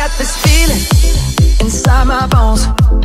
got this feeling inside my bones.